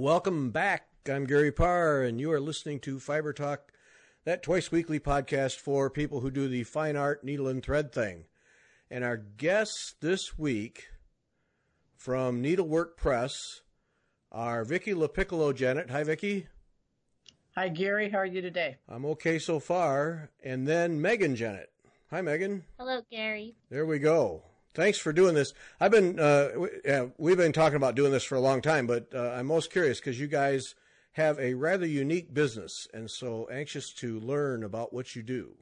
Welcome back. I'm Gary Parr, and you are listening to Fiber Talk, that twice weekly podcast for people who do the fine art needle and thread thing. And our guests this week from Needlework Press are Vickie LoPiccolo Jennett. Hi, Vickie. Hi, Gary. How are you today? I'm okay so far. And then Maegan Jennett. Hi, Maegan. Hello, Gary. There we go. Thanks for doing this. I've been, uh, we've been talking about doing this for a long time, but uh, I'm most curious because you guys have a rather unique business, and so anxious to learn about what you do.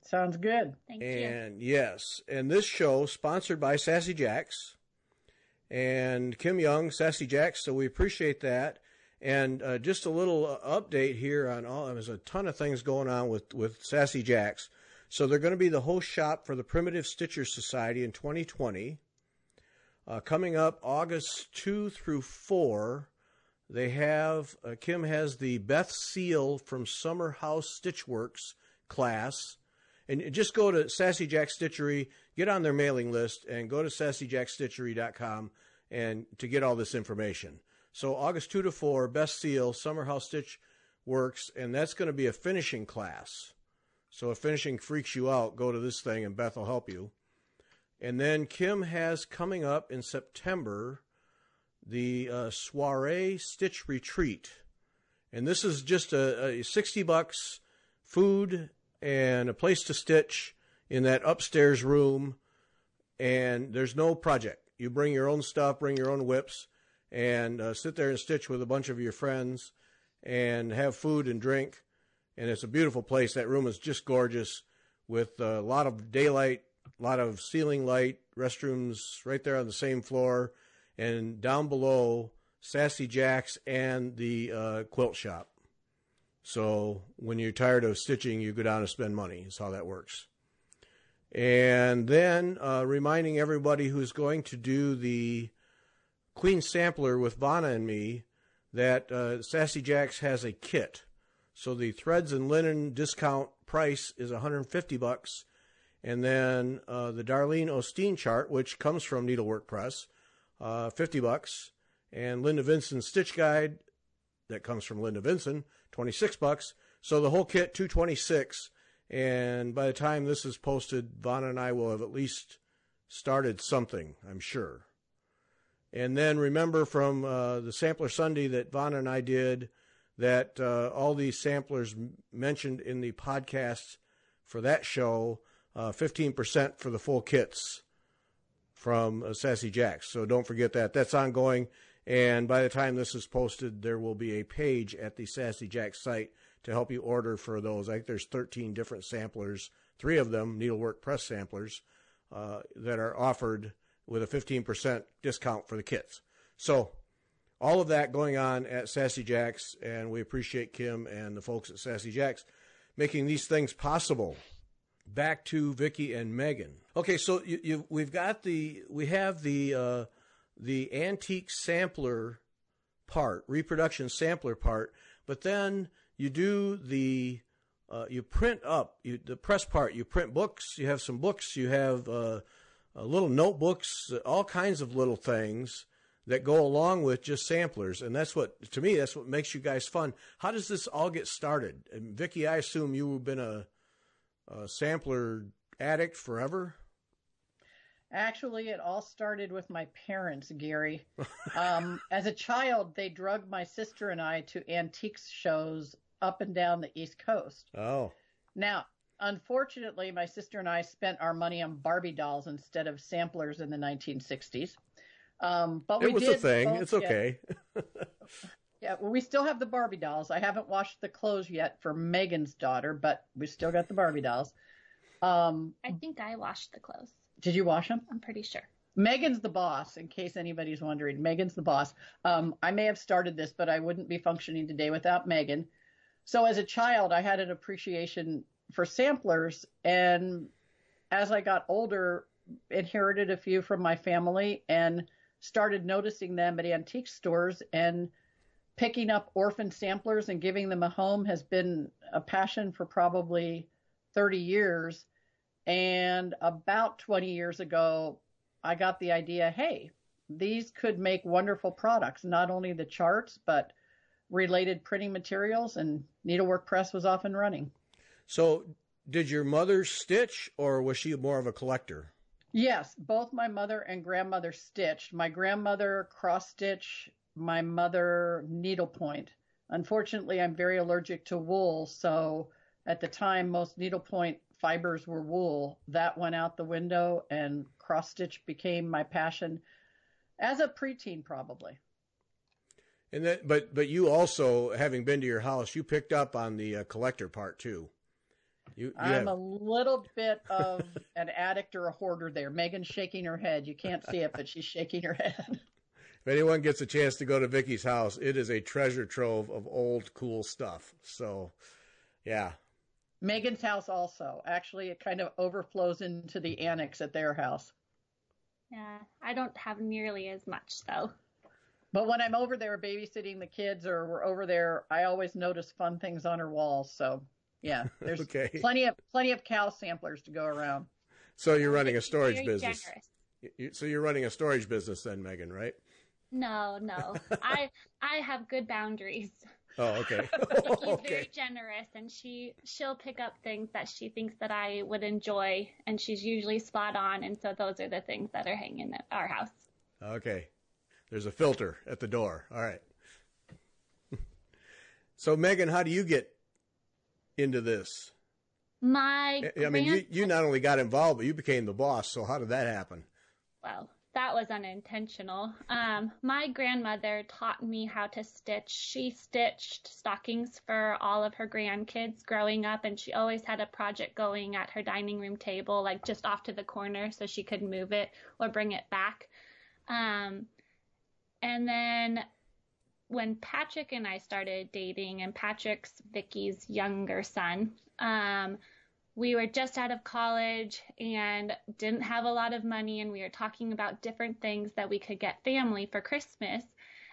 Sounds good. Thank and you. And yes, and this show sponsored by Sassy Jacks and Kim Young, Sassy Jacks. So we appreciate that. And uh, just a little uh, update here on all. There's a ton of things going on with with Sassy Jacks. So they're going to be the host shop for the Primitive Stitchers Society in 2020. Uh, coming up August 2 through 4, they have, uh, Kim has the Beth Seal from Summer House Stitchworks class. And just go to Sassy Jack Stitchery, get on their mailing list, and go to sassyjackstitchery.com and to get all this information. So August 2 to 4, Beth Seal, Summer House Stitch Works, and that's going to be a finishing class. So if finishing freaks you out, go to this thing and Beth will help you. And then Kim has coming up in September the uh, Soiree Stitch Retreat. And this is just a, a 60 bucks food and a place to stitch in that upstairs room. And there's no project. You bring your own stuff, bring your own whips, and uh, sit there and stitch with a bunch of your friends and have food and drink and it's a beautiful place. That room is just gorgeous with a lot of daylight, a lot of ceiling light, restrooms right there on the same floor, and down below, Sassy Jacks and the uh, quilt shop. So when you're tired of stitching, you go down and spend money. Is how that works. And then uh, reminding everybody who's going to do the Queen Sampler with Vonna and me that uh, Sassy Jacks has a kit so the threads and linen discount price is 150 bucks, and then uh, the Darlene O'Steen chart, which comes from Needlework Press, uh, 50 bucks, and Linda Vinson's stitch guide that comes from Linda Vinson, 26 bucks. So the whole kit 226, and by the time this is posted, Vonna and I will have at least started something, I'm sure. And then remember from uh, the Sampler Sunday that Vonna and I did that uh, all these samplers mentioned in the podcast for that show, uh, 15% for the full kits from uh, Sassy Jacks. So don't forget that. That's ongoing. And by the time this is posted, there will be a page at the Sassy Jacks site to help you order for those. I think there's 13 different samplers, three of them needlework press samplers, uh, that are offered with a 15% discount for the kits. So all of that going on at Sassy Jacks, and we appreciate Kim and the folks at Sassy Jacks making these things possible. Back to Vickie and Maegan. Okay, so you, you, we've got the we have the uh, the antique sampler part, reproduction sampler part, but then you do the uh, you print up you, the press part. You print books. You have some books. You have uh, uh little notebooks, all kinds of little things that go along with just samplers. And that's what, to me, that's what makes you guys fun. How does this all get started? And Vickie, I assume you've been a, a sampler addict forever. Actually, it all started with my parents, Gary. Um, as a child, they drugged my sister and I to antiques shows up and down the East Coast. Oh. Now, unfortunately, my sister and I spent our money on Barbie dolls instead of samplers in the 1960s. Um, but it we was did a thing. both It's okay. yeah, well, we still have the Barbie dolls. I haven't washed the clothes yet for Maegan's daughter, but we still got the Barbie dolls. Um, I think I washed the clothes. Did you wash them? I'm pretty sure. Maegan's the boss, in case anybody's wondering. Maegan's the boss. Um, I may have started this, but I wouldn't be functioning today without Maegan. So as a child, I had an appreciation for samplers, and as I got older, inherited a few from my family and started noticing them at antique stores and picking up orphan samplers and giving them a home has been a passion for probably 30 years. And about 20 years ago, I got the idea hey, these could make wonderful products, not only the charts, but related printing materials, and Needlework Press was off and running. So, did your mother stitch, or was she more of a collector? Yes, both my mother and grandmother stitched. My grandmother cross stitch, my mother needlepoint. Unfortunately, I'm very allergic to wool, so at the time, most needlepoint fibers were wool. That went out the window, and cross stitch became my passion as a preteen, probably. And that, but but you also, having been to your house, you picked up on the uh, collector part too. You, you I'm have... a little bit of an addict or a hoarder there. Maegan's shaking her head. You can't see it, but she's shaking her head. If anyone gets a chance to go to Vickie's house, it is a treasure trove of old cool stuff. So, yeah. Maegan's house also. Actually, it kind of overflows into the annex at their house. Yeah, I don't have nearly as much though. But when I'm over there babysitting the kids or we're over there, I always notice fun things on her walls. So yeah, there's okay. plenty of plenty of cow samplers to go around. So you're running a storage business. Generous. So you're running a storage business then, Maegan, right? No, no. I I have good boundaries. Oh, okay. She's okay. very generous, and she she'll pick up things that she thinks that I would enjoy, and she's usually spot on. And so those are the things that are hanging at our house. Okay. There's a filter at the door. All right. so Maegan, how do you get into this? My I mean, you you not only got involved, but you became the boss. So how did that happen? Well, that was unintentional. Um, my grandmother taught me how to stitch. She stitched stockings for all of her grandkids growing up, and she always had a project going at her dining room table, like just off to the corner, so she could move it or bring it back. Um, and then when Patrick and I started dating, and Patrick's Vickie's younger son, um, we were just out of college and didn't have a lot of money and we were talking about different things that we could get family for Christmas.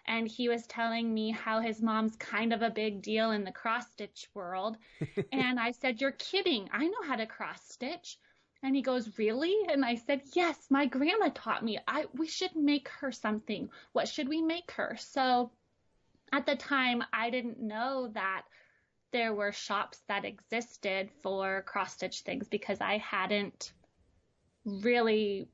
And he was telling me how his mom's kind of a big deal in the cross stitch world. And I said you're kidding. I know how to cross stitch. And he goes really? And I said yes my grandma taught me. I we should make her something. What should we make her? So at the time I didn't know that there were shops that existed for cross stitch things because I hadn't really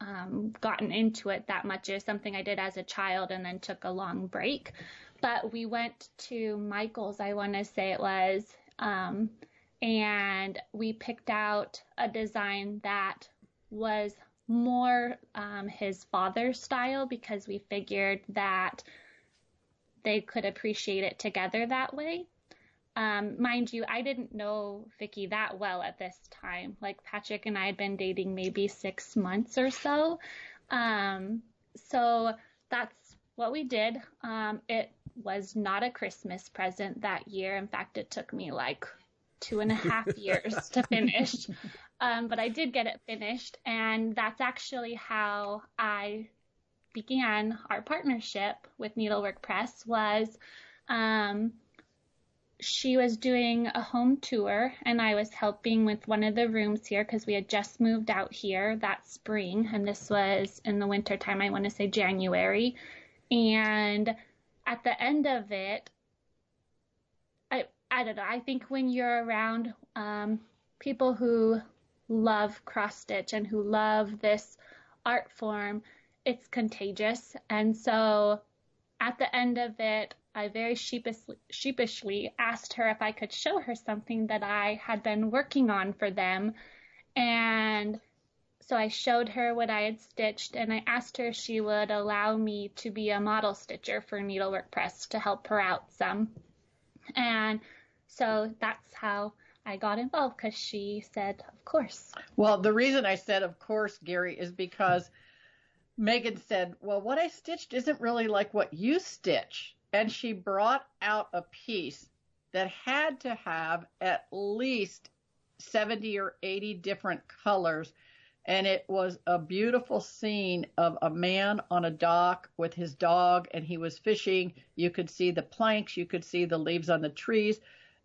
um, gotten into it that much. It was something I did as a child and then took a long break. But we went to Michael's, I want to say it was, um, and we picked out a design that was more um, his father's style because we figured that they could appreciate it together that way. Um, mind you, I didn't know Vickie that well at this time. Like Patrick and I had been dating maybe six months or so. Um, so that's what we did. Um, it was not a Christmas present that year. In fact, it took me like two and a half years to finish. Um, but I did get it finished, and that's actually how I began our partnership with Needlework Press. Was um, she was doing a home tour and I was helping with one of the rooms here because we had just moved out here that spring and this was in the winter time I want to say January and at the end of it I I don't know I think when you're around um, people who love cross stitch and who love this art form it's contagious and so at the end of it I very sheepishly, sheepishly asked her if I could show her something that I had been working on for them. And so I showed her what I had stitched and I asked her if she would allow me to be a model stitcher for Needlework Press to help her out some. And so that's how I got involved because she said, of course. Well, the reason I said, of course, Gary, is because Maegan said, well, what I stitched isn't really like what you stitch and she brought out a piece that had to have at least 70 or 80 different colors. And it was a beautiful scene of a man on a dock with his dog, and he was fishing. You could see the planks, you could see the leaves on the trees.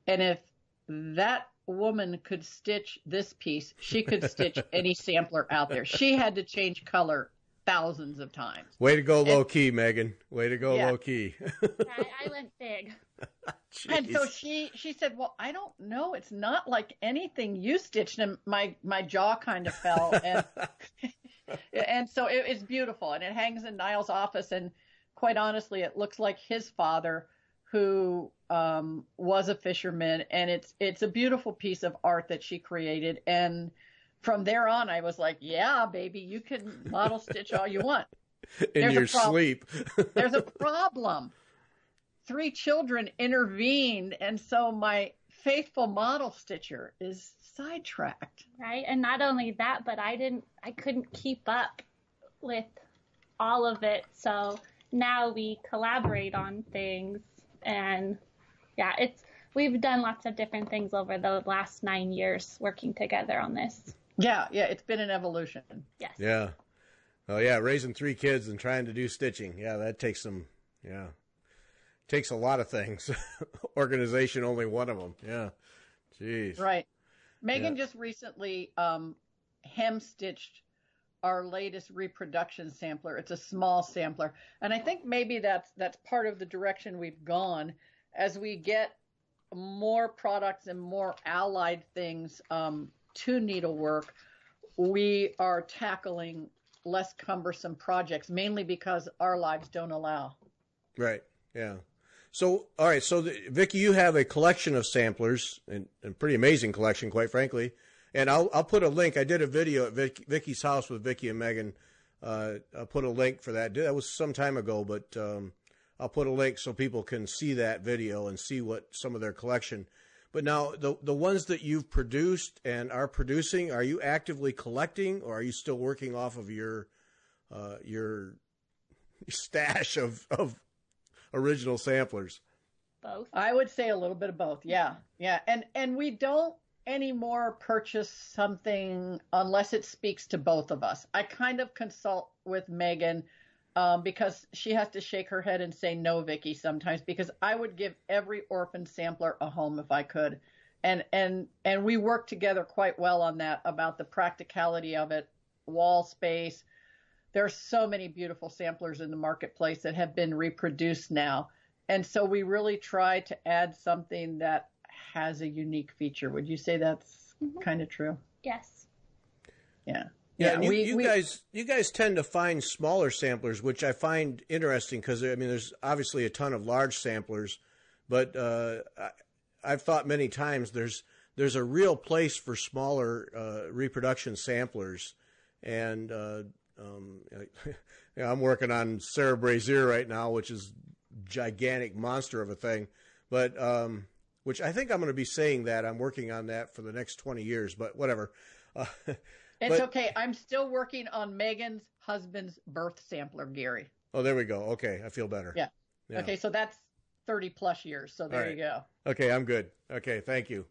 And if that woman could stitch this piece, she could stitch any sampler out there. She had to change color thousands of times. Way to go low key, Maegan. Way to go Yeah. low key. I, I went big. And so she she said, "Well, I don't know. It's not like anything you stitched." And my my jaw kind of fell, and and so it, it's beautiful, and it hangs in Niall's office. And quite honestly, it looks like his father, who um, was a fisherman, and it's it's a beautiful piece of art that she created. And from there on, I was like, "Yeah, baby, you can model stitch all you want." in there's your sleep. there's a problem. Three children intervened, and so my faithful model stitcher is sidetracked. right? And not only that, but I didn't, I couldn't keep up with all of it. So now we collaborate on things, and yeah, it's we've done lots of different things over the last nine years working together on this. Yeah, yeah, it's been an evolution. Yes. yeah. Oh yeah, raising three kids and trying to do stitching. Yeah, that takes some. Yeah, takes a lot of things. Organization, only one of them. Yeah. Jeez. Right. Maegan Yeah. just recently um, hem stitched our latest reproduction sampler. It's a small sampler, and I think maybe that's that's part of the direction we've gone as we get more products and more allied things um, to needlework. We are tackling less cumbersome projects, mainly because our lives don't allow. Right. Yeah. So, all right. So, the, Vickie, you have a collection of samplers, and a pretty amazing collection, quite frankly. And I'll I'll put a link. I did a video at Vic, Vickie's house with Vickie and Maegan. Uh, I'll put a link for that. That was some time ago, but um, I'll put a link so people can see that video and see what some of their collection. But now, the the ones that you've produced and are producing, are you actively collecting, or are you still working off of your uh, your stash of of original samplers? Both. I would say a little bit of both. Yeah. Yeah. And and we don't anymore purchase something unless it speaks to both of us. I kind of consult with Maegan um, because she has to shake her head and say no, Vickie, sometimes because I would give every orphan sampler a home if I could. And and and we work together quite well on that about the practicality of it, wall space. There are so many beautiful samplers in the marketplace that have been reproduced now. And so we really try to add something that has a unique feature. Would you say that's Mhm. kind of true? Yes. Yeah. Yeah, and you, we- you we- guys you guys tend to find smaller samplers, which I find interesting because I mean, there's obviously a ton of large samplers, but uh, I, I've thought many times there's there's a real place for smaller uh, reproduction samplers, and uh, um, yeah, I'm working on Sarah Brazier right now, which is gigantic monster of a thing, but um, which I think I'm going to be saying that I'm working on that for the next 20 years, but whatever. It's But- okay. I'm still working on Maegan's husband's birth sampler, Gary. Oh, there we go. Okay, I feel better. Yeah. Yeah. Okay, so that's 30 plus years. So there All you go. Okay, I'm good. Okay, thank you.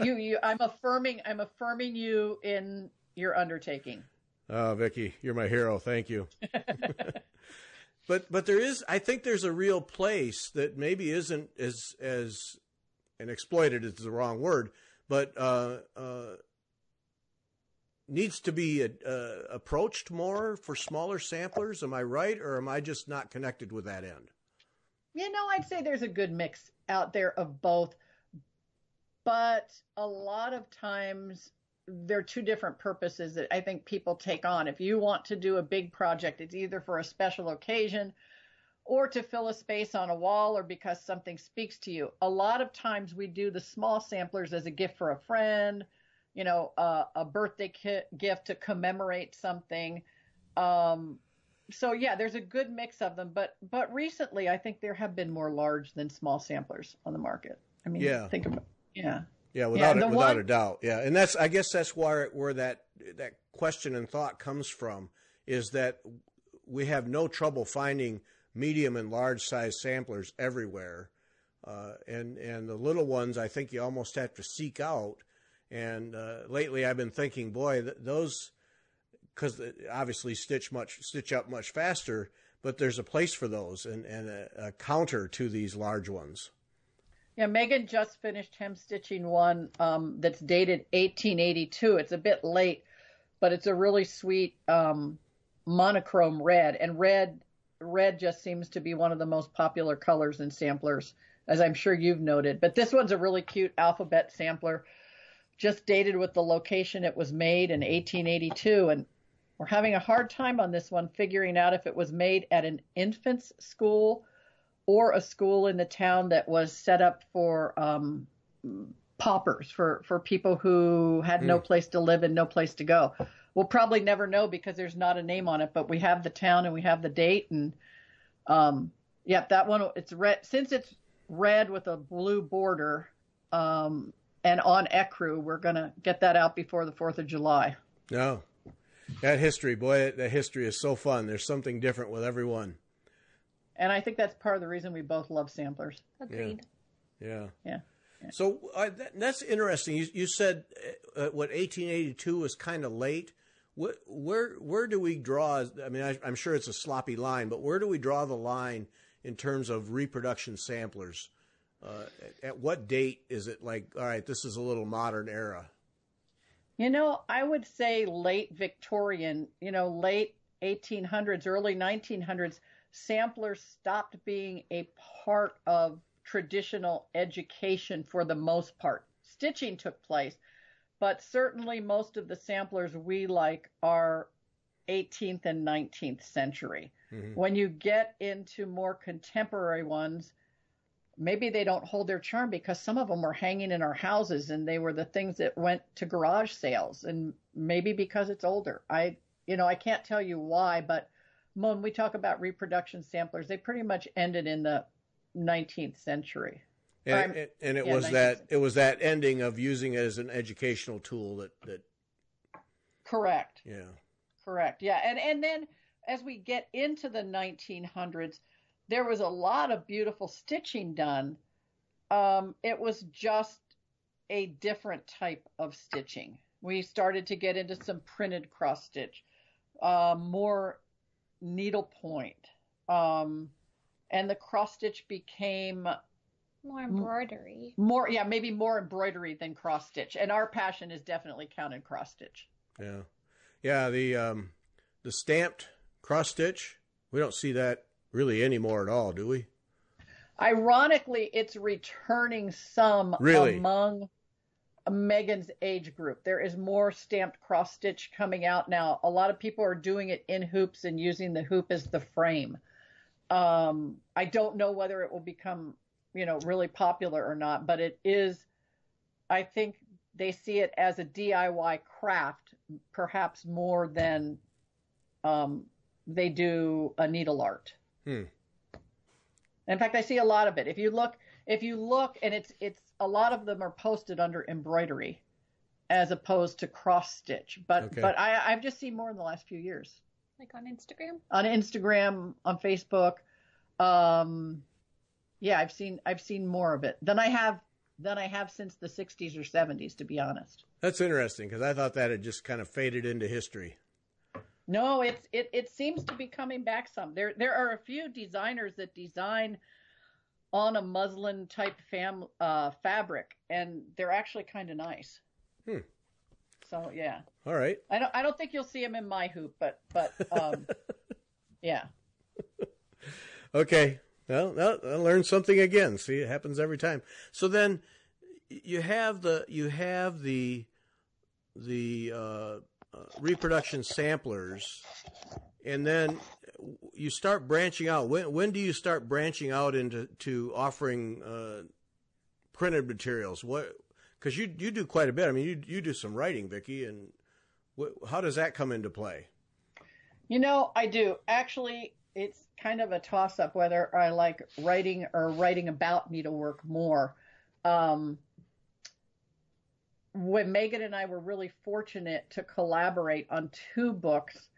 You, you, I'm affirming, I'm affirming you in your undertaking. Oh, Vickie, you're my hero. Thank you. but but there is, I think there's a real place that maybe isn't as as and exploited is the wrong word, but uh, uh, needs to be uh, approached more for smaller samplers. Am I right, or am I just not connected with that end? You know, I'd say there's a good mix out there of both, but a lot of times there are two different purposes that I think people take on. If you want to do a big project, it's either for a special occasion or to fill a space on a wall or because something speaks to you. A lot of times we do the small samplers as a gift for a friend, you know, uh, a birthday ki- gift to commemorate something. Um, so yeah, there's a good mix of them, but but recently I think there have been more large than small samplers on the market. I mean, Yeah. think about yeah. Yeah, without it, without one- a doubt. Yeah, and that's I guess that's where where that that question and thought comes from is that we have no trouble finding medium and large size samplers everywhere, uh, and and the little ones I think you almost have to seek out. And uh, lately I've been thinking, boy, th- those because obviously stitch much stitch up much faster, but there's a place for those and and a, a counter to these large ones. Yeah, Maegan just finished hem stitching one um, that's dated 1882. It's a bit late, but it's a really sweet um, monochrome red, and red red just seems to be one of the most popular colors in samplers, as I'm sure you've noted. But this one's a really cute alphabet sampler, just dated with the location it was made in 1882, and we're having a hard time on this one figuring out if it was made at an infant's school or a school in the town that was set up for um, paupers, for, for people who had mm. no hmm. place to live and no place to go. We'll probably never know because there's not a name on it, but we have the town and we have the date. And um, yeah, that one, it's red. Since it's red with a blue border um, and on ecru, we're going to get that out before the 4th of July. No. That history, boy, that history is so fun. There's something different with everyone. And I think that's part of the reason we both love samplers. Agreed. Yeah. Yeah. yeah. So uh, that, that's interesting. You, you said uh, what 1882 was kind of late. Where, where where do we draw? I mean, I, am sure it's a sloppy line, but where do we draw the line in terms of reproduction samplers? Uh, at, at what date is it like? All right, this is a little modern era. You know, I would say late Victorian. You know, late 1800s, early 1900s samplers stopped being a part of traditional education for the most part. Stitching took place, but certainly most of the samplers we like are 18th and 19th century. Mm-hmm. When you get into more contemporary ones, maybe they don't hold their charm because some of them were hanging in our houses and they were the things that went to garage sales and maybe because it's older. I you know, I can't tell you why, but when we talk about reproduction samplers, they pretty much ended in the 19th century. And, it, and it yeah, was 19th that it was that ending of using it as an educational tool that that. Correct. Yeah. Correct. Yeah, and and then as we get into the 1900s, there was a lot of beautiful stitching done. Um, it was just a different type of stitching. We started to get into some printed cross stitch, uh, more needlepoint. Um, and the cross stitch became more embroidery. More, yeah, maybe more embroidery than cross stitch. And our passion is definitely counted cross stitch. Yeah, yeah. The um, the stamped cross stitch, we don't see that really anymore at all, do we? Ironically, it's returning some really? among Maegan's age group. There is more stamped cross stitch coming out now. A lot of people are doing it in hoops and using the hoop as the frame. Um, I don't know whether it will become, you know, really popular or not, but it is. I think they see it as a DIY craft, perhaps more than um, they do a needle art. Hmm. In fact, I see a lot of it. If you look, if you look, and it's it's a lot of them are posted under embroidery as opposed to cross stitch. But okay. but I, I've just seen more in the last few years. Like on Instagram? On Instagram, on Facebook. Um, yeah, I've seen I've seen more of it than I have than I have since the 60s or 70s, to be honest. That's interesting because I thought that had just kind of faded into history. No, it's it it seems to be coming back some. There there are a few designers that design on a muslin type fam uh, fabric, and they're actually kind of nice. Hmm. So yeah. All right. I don't I don't think you'll see them in my hoop, but but um, yeah. Okay. Well, I learned something again. See, it happens every time. So then you have the you have the the uh, uh, reproduction samplers, and then you start branching out. When when do you start branching out into to offering uh, printed materials? What because you you do quite a bit. I mean, you you do some writing, Vickie, and what, how does that come into play? You know, I do actually. It's kind of a toss up whether I like writing or writing about needlework more. Um, when Maegan and I were really fortunate to collaborate on two books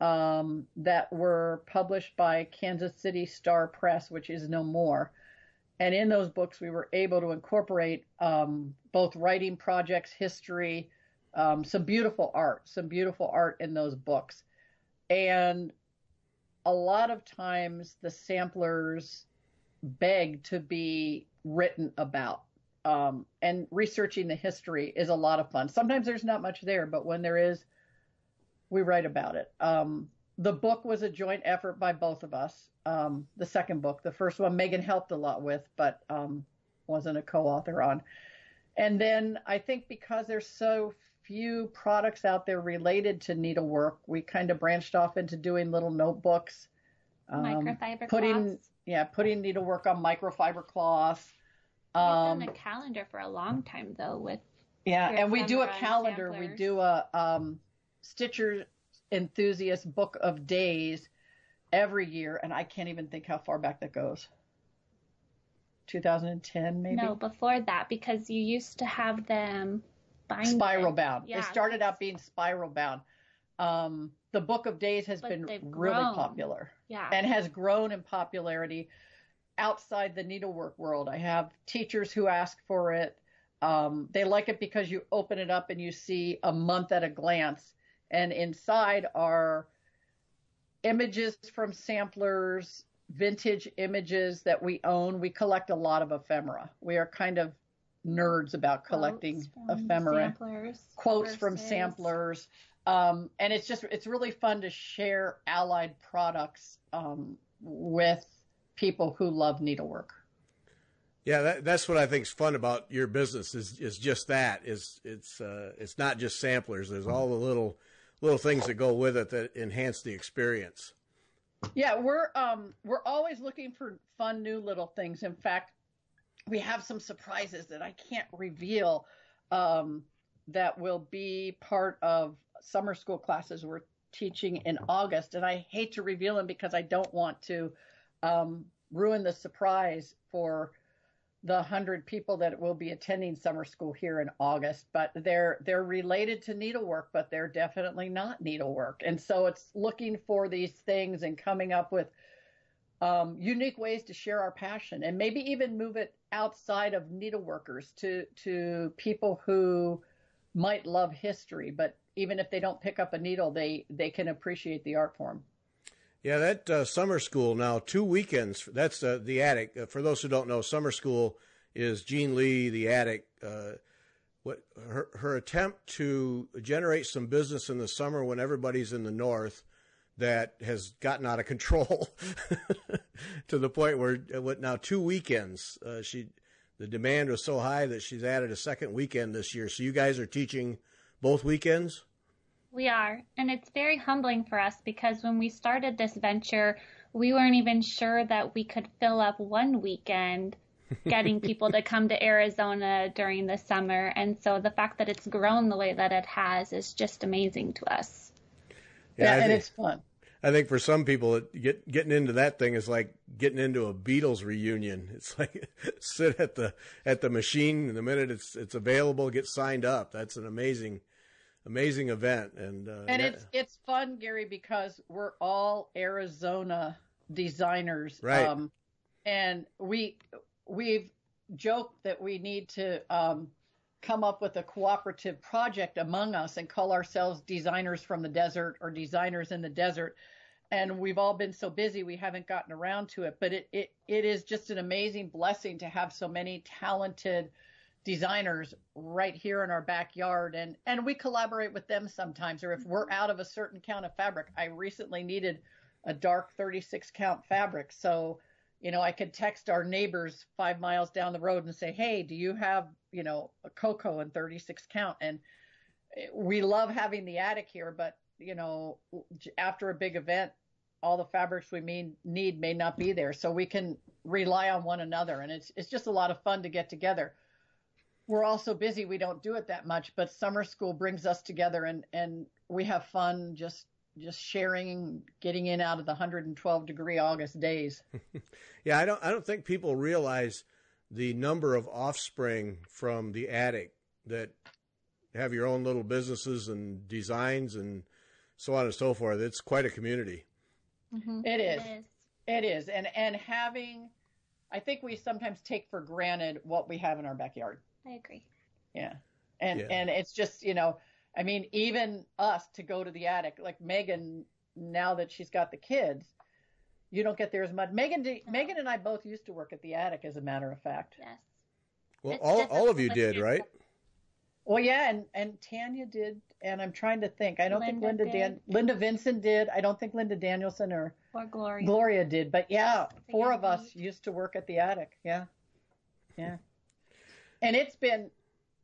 um, that were published by Kansas City Star Press, which is no more. And in those books, we were able to incorporate um, both writing projects, history, um, some beautiful art, some beautiful art in those books. And a lot of times the samplers beg to be written about. Um, and researching the history is a lot of fun. Sometimes there's not much there, but when there is, we write about it. Um, the book was a joint effort by both of us. Um, the second book, the first one, Maegan helped a lot with, but um, wasn't a co-author on. And then I think because there's so few products out there related to needlework, we kind of branched off into doing little notebooks, um, microfiber putting cloths. yeah, putting needlework on microfiber cloth. Um, We've done a calendar for a long time though with yeah, and we do a calendar. We do a um, Stitcher enthusiast book of days every year, and I can't even think how far back that goes. 2010, maybe. No, before that, because you used to have them binded. spiral bound. Yeah, they started out being spiral bound. Um, the Book of Days has been really popular. Yeah. And has grown in popularity outside the needlework world. I have teachers who ask for it. Um, they like it because you open it up and you see a month at a glance. And inside are images from samplers, vintage images that we own. We collect a lot of ephemera. We are kind of nerds about collecting ephemera, samplers, quotes verses. from samplers. Um, and it's just, it's really fun to share allied products um, with people who love needlework. Yeah, that, that's what I think is fun about your business is is just that is it's uh, it's not just samplers. There's all the little little things that go with it that enhance the experience. Yeah, we're um we're always looking for fun new little things. In fact, we have some surprises that I can't reveal um, that will be part of summer school classes we're teaching in August, and I hate to reveal them because I don't want to um, ruin the surprise for the hundred people that will be attending summer school here in August, but they're they're related to needlework, but they're definitely not needlework. And so it's looking for these things and coming up with um, unique ways to share our passion and maybe even move it outside of needleworkers to to people who might love history, but even if they don't pick up a needle, they they can appreciate the art form. Yeah, that uh, summer school now two weekends. That's uh, the attic. Uh, for those who don't know, summer school is Jean Lea, the attic. Uh, what her her attempt to generate some business in the summer when everybody's in the north that has gotten out of control to the point where uh, what now two weekends uh, she the demand was so high that she's added a second weekend this year. So you guys are teaching both weekends. We are. And it's very humbling for us because when we started this venture, we weren't even sure that we could fill up one weekend getting people to come to Arizona during the summer. And so the fact that it's grown the way that it has is just amazing to us. Yeah, yeah and think, it's fun. I think for some people, it, get, getting into that thing is like getting into a Beatles reunion. It's like sit at the at the machine, and the minute it's it's available, get signed up. That's an amazing amazing event and uh, and it's it's fun gary because we're all arizona designers right. um, and we we've joked that we need to um, come up with a cooperative project among us and call ourselves designers from the desert or designers in the desert. And we've all been so busy we haven't gotten around to it. But it it, it is just an amazing blessing to have so many talented designers right here in our backyard and and we collaborate with them sometimes or if we're out of a certain count of fabric. I recently needed a dark 36 count fabric so you know i could text our neighbors five miles down the road and say hey do you have you know a cocoa in 36 count? And we love having the attic here but you know after a big event all the fabrics we mean, need may not be there. So we can rely on one another and it's it's just a lot of fun to get together we're all so busy we don't do it that much but summer school brings us together and and we have fun just just sharing getting in out of the 112 degree august days. Yeah i don't i don't think people realize the number of offspring from the attic that have your own little businesses and designs and so on and so forth. It's quite a community. Mm-hmm. it, is. it is. It is. And and having i think we sometimes take for granted what we have in our backyard I agree. Yeah. And yeah. and it's just, you know, I mean, even us to go to the attic, like Maegan, now that she's got the kids, you don't get there as much. Maegan, no. Maegan and I both used to work at the attic, as a matter of fact. Yes. Well, all, all of you did, right? Well, yeah, and and Tanya did, and I'm trying to think. I don't Linda think Linda did. Dan Linda Vincent did. I don't think Linda Danielson or Or Gloria. Gloria did. But yeah, four of us used to work at the attic. Yeah, yeah. And it's been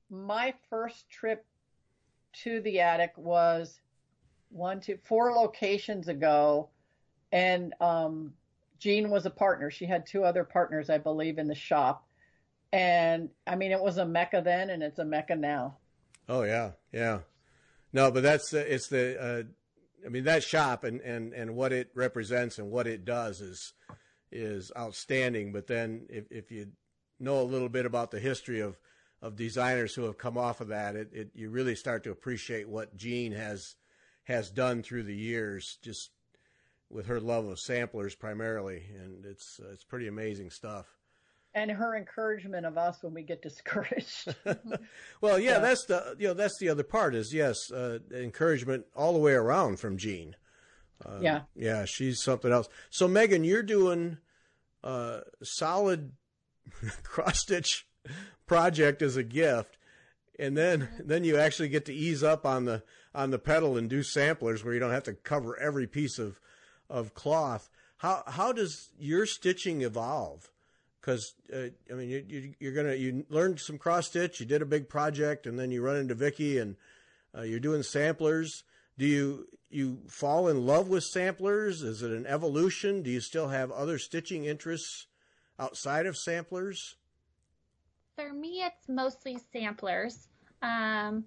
my first trip to the attic was one, two, four locations ago, and um, Jean was a partner. She had two other partners, I believe, in the shop. And I mean, it was a mecca then, and it's a mecca now. Oh yeah, yeah. No, but that's it's the. Uh, I mean that shop and, and, and what it represents and what it does is is outstanding. But then if if you know a little bit about the history of of designers who have come off of that, it, it you really start to appreciate what Jean has has done through the years, just with her love of samplers primarily, and it's uh, it's pretty amazing stuff. And her encouragement of us when we get discouraged. well, yeah, Yeah. that's the you know that's the other part is yes, uh, encouragement all the way around from Jean. Uh, Yeah. yeah, she's something else. So Maegan, you're doing uh, solid cross stitch project as a gift, and then then you actually get to ease up on the on the pedal and do samplers where you don't have to cover every piece of of cloth. How how does your stitching evolve? Because uh, I mean, you, you, you're gonna you learned some cross stitch, you did a big project, and then you run into Vickie, and uh, you're doing samplers. Do you you fall in love with samplers? Is it an evolution? Do you still have other stitching interests outside of samplers? For me, it's mostly samplers. Um,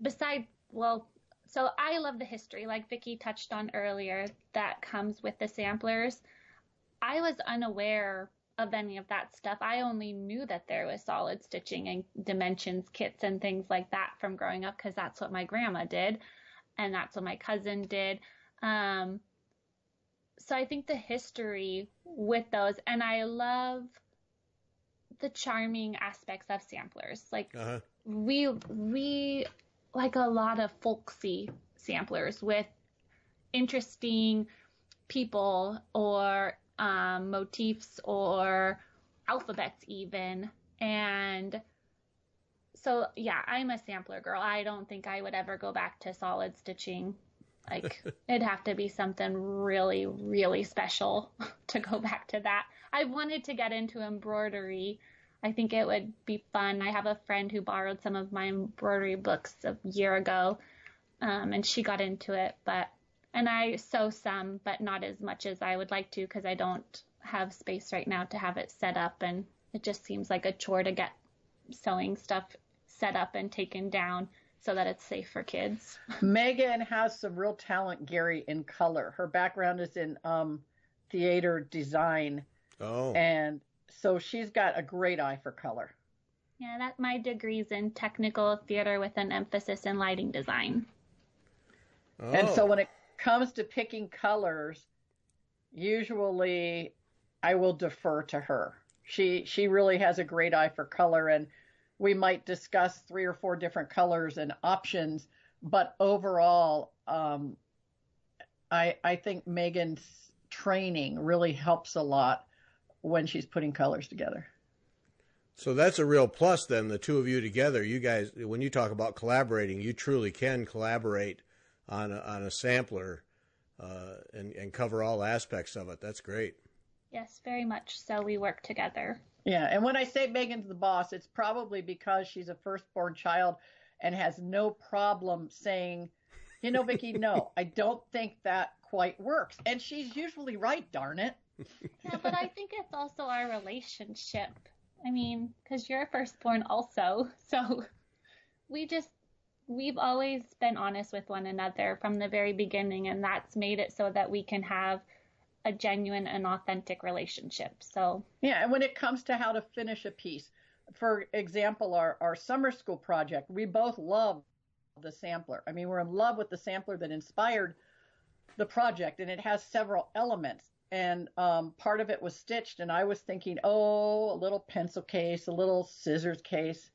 besides, well, so I love the history, like Vickie touched on earlier, that comes with the samplers. I was unaware of any of that stuff. I only knew that there was solid stitching and dimensions kits and things like that from growing up because that's what my grandma did and that's what my cousin did. Um, so I think the history with those, and I love the charming aspects of samplers. Like Uh-huh. we we like a lot of folksy samplers with interesting people or um, motifs or alphabets even and so yeah i'm a sampler girl i don't think i would ever go back to solid stitching like it'd have to be something really really special to go back to that i wanted to get into embroidery I think it would be fun. I have a friend who borrowed some of my embroidery books a year ago, um, and she got into it. But and I sew some, but not as much as I would like to because I don't have space right now to have it set up, and it just seems like a chore to get sewing stuff set up and taken down so that it's safe for kids. Maegan has some real talent, Gary, in color. Her background is in um, theater design, Oh, and so she's got a great eye for color. Yeah, that my degree's in technical theater with an emphasis in lighting design. oh. And so when it comes to picking colors, usually I will defer to her. She she really has a great eye for color and we might discuss three or four different colors and options, but overall um, I I think Maegan's training really helps a lot when she's putting colors together. So that's a real plus then, the two of you together. You guys, when you talk about collaborating, you truly can collaborate on a, on a sampler uh, and, and cover all aspects of it. That's great. Yes, very much so. We work together. Yeah, and when I say Maegan's the boss, it's probably because she's a firstborn child and has no problem saying, you know, Vickie, no, I don't think that quite works. And she's usually right, darn it. Yeah, but I think it's also our relationship. I mean, because you're a firstborn also. So we just, we've always been honest with one another from the very beginning, and that's made it so that we can have a genuine and authentic relationship. So, Yeah, and when it comes to how to finish a piece, for example, our, our summer school project, we both love the sampler. I mean, we're in love with the sampler that inspired the project, and it has several elements. And um, part of it was stitched, and I was thinking, oh, a little pencil case, a little scissors case.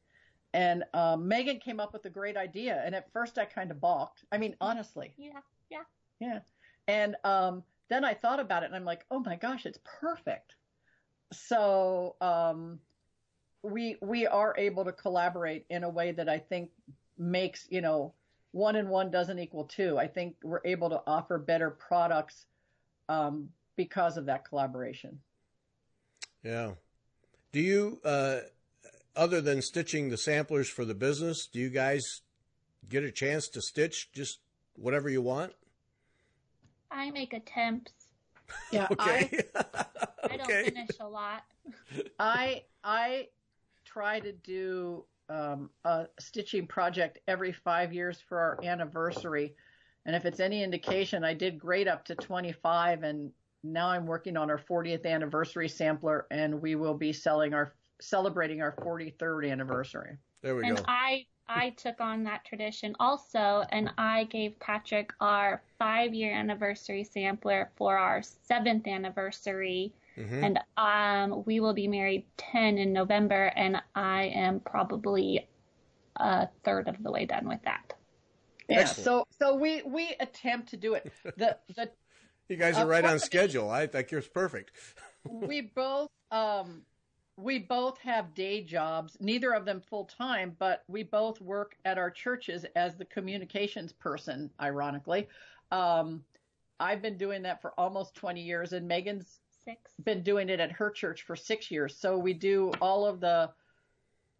And um, Maegan came up with a great idea. And at first, I kind of balked. I mean, honestly, yeah, yeah. yeah. And um, then I thought about it and I'm like, oh my gosh, it's perfect. So um, we we are able to collaborate in a way that I think makes you know one and one doesn't equal two. I think we're able to offer better products um, because of that collaboration. Yeah. Do you, uh, other than stitching the samplers for the business, do you guys get a chance to stitch just whatever you want? I make attempts. Yeah, okay. I, I don't Okay. finish a lot. I I try to do um, a stitching project every five years for our anniversary, and if it's any indication, I did great up to 25, and now I'm working on our 40th anniversary sampler, and we will be selling our celebrating our 43rd anniversary. There we and go. I I took on that tradition also, and I gave Patrick our five year anniversary sampler for our seventh anniversary, Mhm. and um we will be married ten in November, and I am probably a third of the way done with that. Yeah, Excellent. so so we we attempt to do it. The the You guys Uh, are right on part of it- schedule. I think you're perfect. we both um we both have day jobs neither of them full time but we both work at our churches as the communications person ironically. Um i've been doing that for almost 20 years and Maegan's Six. been doing it at her church for six years. So we do all of the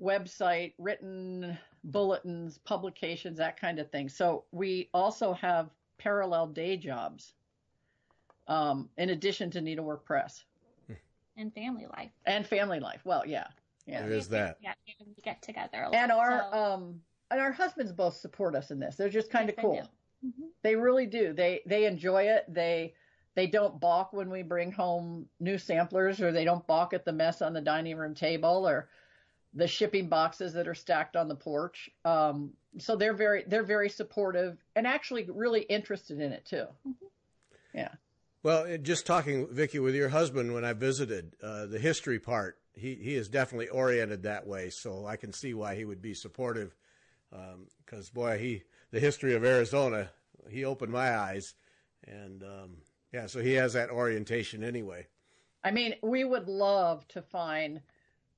website written bulletins publications that kind of thing. So we also have parallel day jobs um, in addition to needlework press And family life. and family life. Well, yeah, yeah. There is that. Yeah, we get together a lot. And our so- um and our husbands both support us in this. They're just kind of Yes, they cool. do. Mhm. They really do. They they enjoy it. They they don't balk when we bring home new samplers, or they don't balk at the mess on the dining room table, or the shipping boxes that are stacked on the porch. Um, so they're very they're very supportive and actually really interested in it too. Yeah. Well, just talking, Vickie, with your husband when I visited, uh, the history part, he, he is definitely oriented that way. So I can see why he would be supportive. Because, boy, he the history of Arizona, he opened my eyes. And, um, yeah, so he has that orientation anyway. I mean, we would love to find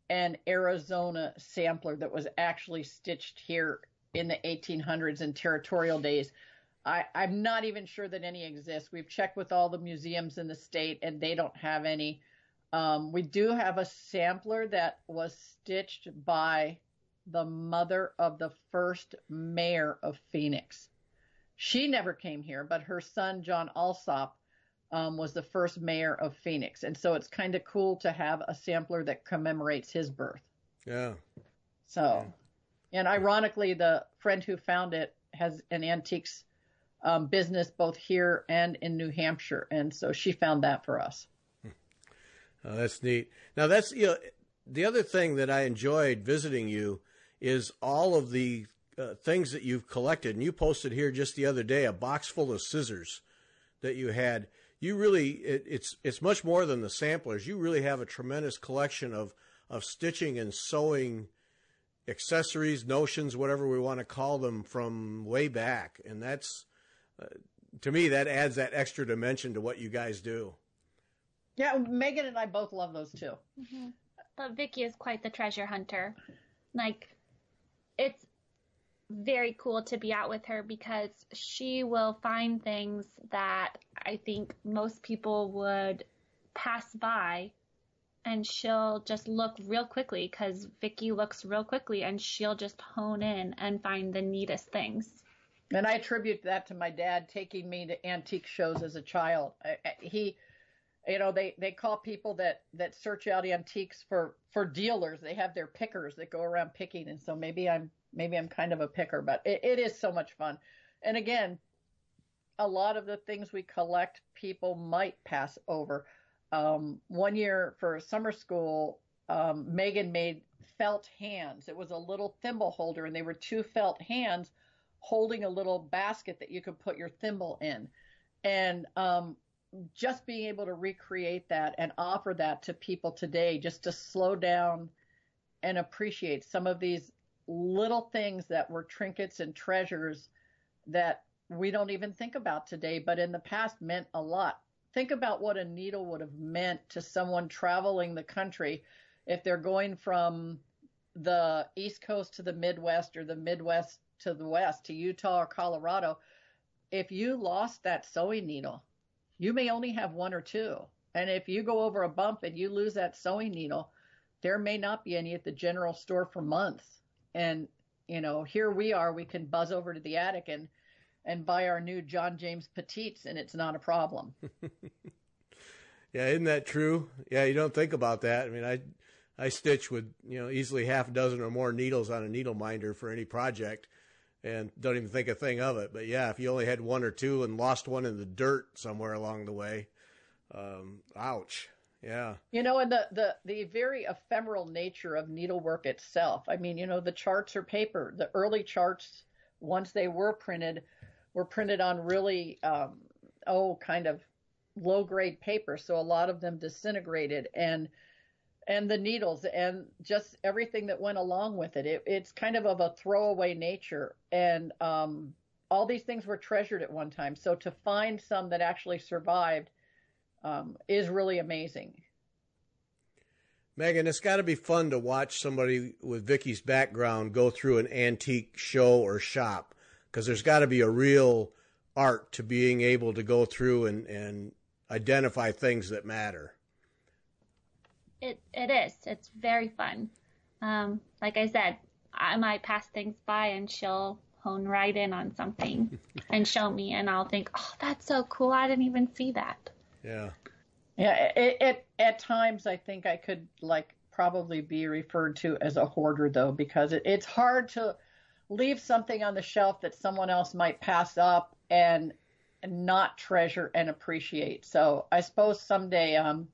an Arizona sampler that was actually stitched here in the 1800s and territorial days. I, I'm not even sure that any exist. We've checked with all the museums in the state and they don't have any. Um, we do have a sampler that was stitched by the mother of the first mayor of Phoenix. She never came here, but her son, John Alsop, um, was the first mayor of Phoenix. And so it's kind of cool to have a sampler that commemorates his birth. Yeah. So, and ironically, the friend who found it has an antiques um, business both here and in New Hampshire. And so she found that for us. Oh, that's neat. Now that's you know the other thing that I enjoyed visiting you is all of the uh, things that you've collected, and you posted here just the other day a box full of scissors that you had. You really it, it's it's much more than the samplers. You really have a tremendous collection of of stitching and sewing accessories, notions, whatever we want to call them, from way back, and that's uh, to me that adds that extra dimension to what you guys do. Yeah, Maegan and I both love those too. Mhm. But Vickie is quite the treasure hunter. Like, it's very cool to be out with her because she will find things that I think most people would pass by and she'll just look real quickly because Vickie looks real quickly and she'll just hone in and find the neatest things. And I attribute that to my dad taking me to antique shows as a child. He, you know, they, they call people that, that search out antiques for, for dealers. They have their pickers that go around picking. And so maybe I'm, maybe I'm kind of a picker, but it, it is so much fun. And again, a lot of the things we collect, people might pass over. Um, one year for summer school, um, Maegan made felt hands. It was a little thimble holder, and they were two felt hands holding a little basket that you could put your thimble in. And um, just being able to recreate that and offer that to people today, just to slow down and appreciate some of these little things that were trinkets and treasures that we don't even think about today, but in the past meant a lot. Think about what a needle would have meant to someone traveling the country if they're going from the East Coast to the Midwest or the Midwest to the West to Utah or Colorado, if you lost that sewing needle, you may only have one or two. And if you go over a bump and you lose that sewing needle, there may not be any at the general store for months. And, you know, here we are, we can buzz over to the attic and, and buy our new John James Petites and it's not a problem. yeah, isn't that true? Yeah, you don't think about that. I mean, I I stitch with, you know, easily half a dozen or more needles on a needle minder for any project and don't even think a thing of it. But yeah, if you only had one or two and lost one in the dirt somewhere along the way, um, ouch. Yeah. You know, and the, the, the very ephemeral nature of needlework itself. I mean, you know, the charts are paper. The early charts, once they were printed, were printed on really, um, oh, kind of low grade paper. So a lot of them disintegrated and, and the needles and just everything that went along with it. it it's kind of of a throwaway nature. And, um, all these things were treasured at one time. So to find some that actually survived um, is really amazing. Maegan, it's got to be fun to watch somebody with Vickie's background go through an antique show or shop because there's got to be a real art to being able to go through and, and identify things that matter. It it is. It's very fun. Um, like I said, I might pass things by and she'll hone right in on something and show me, and I'll think, "Oh, that's so cool! I didn't even see that." Yeah. Yeah. It, it, at times, I think I could like probably be referred to as a hoarder though, because it, it's hard to leave something on the shelf that someone else might pass up and not treasure and appreciate. So I suppose someday, um,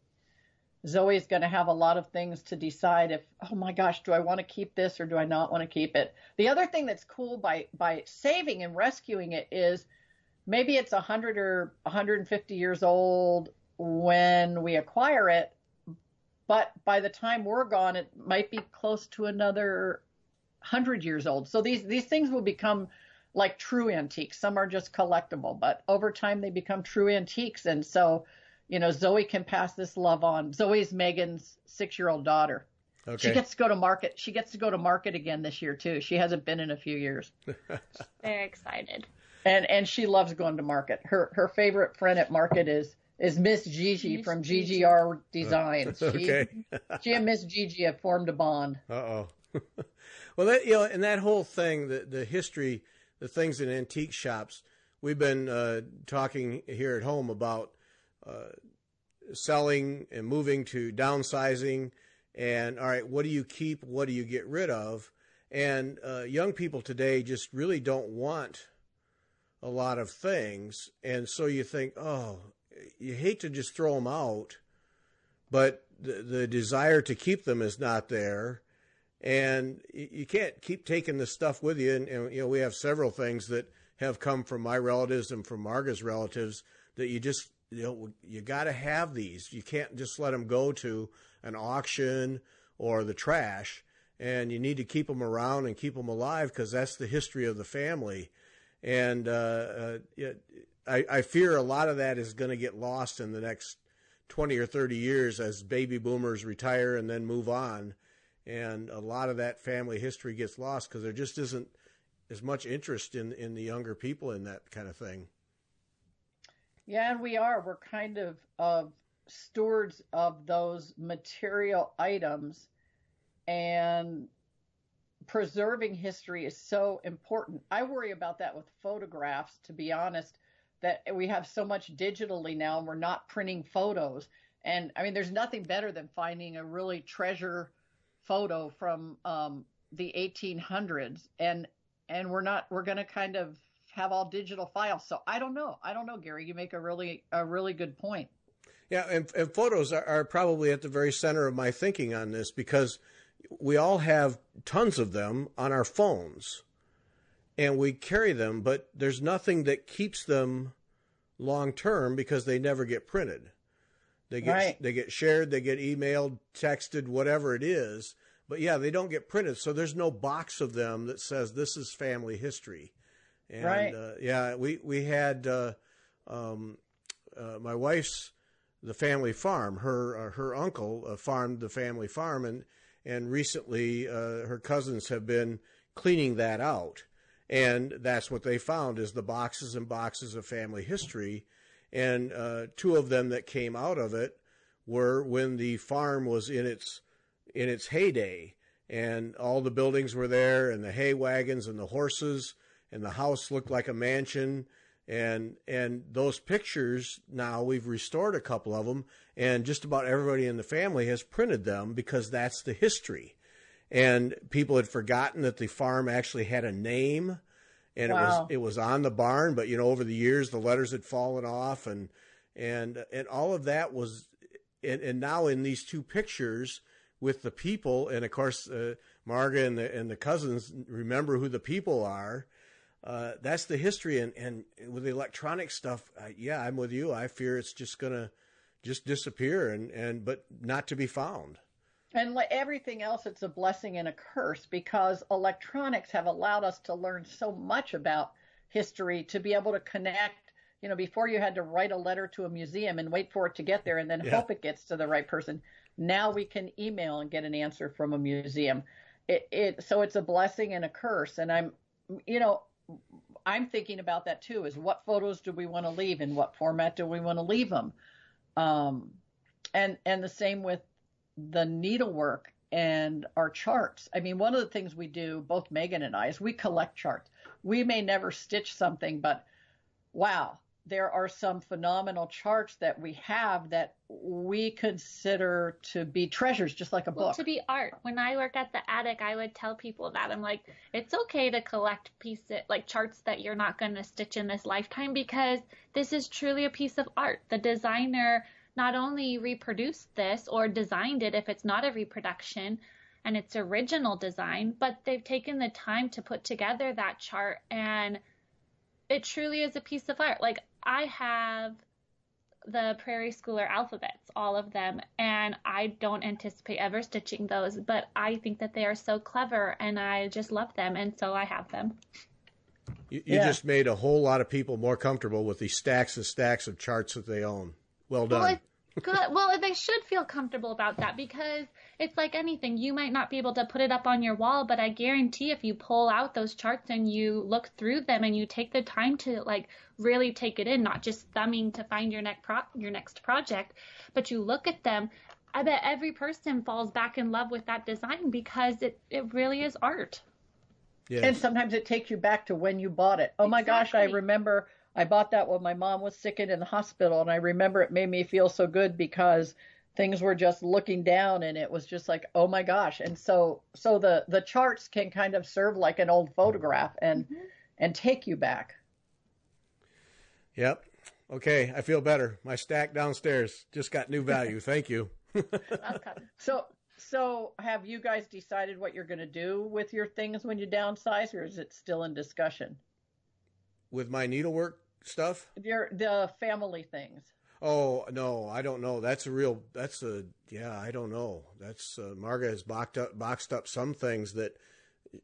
Zoe's going to have a lot of things to decide if, oh my gosh, do I want to keep this or do I not want to keep it? The other thing that's cool by, by saving and rescuing it is maybe it's 100 or 150 years old when we acquire it, but by the time we're gone, it might be close to another 100 years old. So these, these things will become like true antiques. Some are just collectible, but over time they become true antiques. And so, you know, Zoe can pass this love on. Zoe's Maegan's six year old daughter. Okay. She gets to go to market. She gets to go to market again this year too. She hasn't been in a few years. Very excited and and she loves going to market. Her her favorite friend at market is is Miss Gigi Miss from Gigi. GGR Designs. okay. she and Miss Gigi have formed a bond. Uh oh. well, that you know, and that whole thing, the the history, the things in antique shops. We've been uh, talking here at home about selling and moving to downsizing, and all right, what do you keep? What do you get rid of? And uh, young people today just really don't want a lot of things. And so you think, oh, you hate to just throw them out, but the, the desire to keep them is not there. And you can't keep taking the stuff with you. And, and, you know, we have several things that have come from my relatives and from Marga's relatives that you just, you know, you got to have these. You can't just let them go to an auction or the trash. And you need to keep them around and keep them alive because that's the history of the family and uh, uh, I, I fear a lot of that is going to get lost in the next 20 or 30 years as baby boomers retire and then move on. And a lot of that family history gets lost because there just isn't as much interest in, in the younger people in that kind of thing. Yeah, and we are. We're kind of of stewards of those material items. And preserving history is so important. I worry about that with photographs, to be honest, that we have so much digitally now and we're not printing photos. And I mean, there's nothing better than finding a really treasure photo from um, the 1800s, and and we're not we're going to kind of have all digital files. So I don't know. I don't know, Gary. You make a really a really good point. Yeah, and, and photos are, are probably at the very center of my thinking on this because we all have tons of them on our phones and we carry them, but there's nothing that keeps them long term because they never get printed. They get right. they get shared, they get emailed, texted, whatever it is. But yeah, they don't get printed, so there's no box of them that says this is family history. And right. uh, yeah, we we had uh, um, uh, my wife's the family farm. Her uh, her uncle uh, farmed the family farm, and and recently uh, her cousins have been cleaning that out, and that's what they found is the boxes and boxes of family history, and uh, two of them that came out of it were when the farm was in its in its heyday, and all the buildings were there, and the hay wagons and the horses, and the house looked like a mansion and and those pictures now we've restored a couple of them and just about everybody in the family has printed them because that's the history and people had forgotten that the farm actually had a name and wow. it was it was on the barn but you know over the years the letters had fallen off and and and all of that was and, and now in these two pictures with the people and of course uh, Marga and the and the cousins remember who the people are uh, that's the history. And, and with the electronic stuff, uh, yeah, I'm with you. I fear it's just going to just disappear and, and, but not to be found. And like everything else, it's a blessing and a curse because electronics have allowed us to learn so much about history to be able to connect. You know, before you had to write a letter to a museum and wait for it to get there and then yeah. hope it gets to the right person. Now we can email and get an answer from a museum. It, it so it's a blessing and a curse. And I'm, you know, I'm thinking about that too. Is what photos do we want to leave? In what format do we want to leave them? Um, and and the same with the needlework and our charts. I mean, one of the things we do, both Maegan and I, is we collect charts. We may never stitch something, but wow, there are some phenomenal charts that we have that we consider to be treasures, just like a well, book. To be art. When I worked at the attic, I would tell people that I'm like, it's okay to collect pieces like charts that you're not going to stitch in this lifetime because this is truly a piece of art. The designer not only reproduced this or designed it if it's not a reproduction and it's original design, but they've taken the time to put together that chart and it truly is a piece of art. Like I have the Prairie Schooler alphabets, all of them, and I don't anticipate ever stitching those, but I think that they are so clever and I just love them, and so I have them. You, you yeah. just made a whole lot of people more comfortable with these stacks and stacks of charts that they own. Well done. Well, Good. Well, they should feel comfortable about that because it's like anything. You might not be able to put it up on your wall, but I guarantee if you pull out those charts and you look through them and you take the time to like really take it in, not just thumbing to find your next pro- your next project, but you look at them. I bet every person falls back in love with that design because it it really is art. Yes. And sometimes it takes you back to when you bought it. Oh my gosh, I remember I bought that when my mom was sick and in the hospital, and I remember it made me feel so good because things were just looking down and it was just like oh my gosh. And so so the the charts can kind of serve like an old photograph and mm-hmm. and take you back. Yep. Okay i feel better. My stack downstairs just got new value. Thank you. So so have you guys decided what you're going to do with your things when you downsize or is it still in discussion? With my needlework stuff? Your the family things. Oh no, I don't know. That's a real. That's a yeah. I don't know. That's uh, Marga has boxed up boxed up some things that